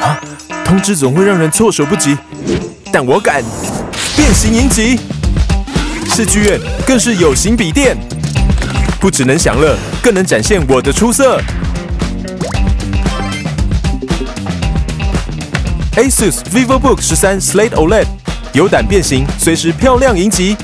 啊！通知总会让人措手不及，但我敢变形银级。市剧院更是有形笔电，不只能享乐，更能展现我的出色。ASUS VivoBook 十三 Slate OLED，有胆变形，随时漂亮银级。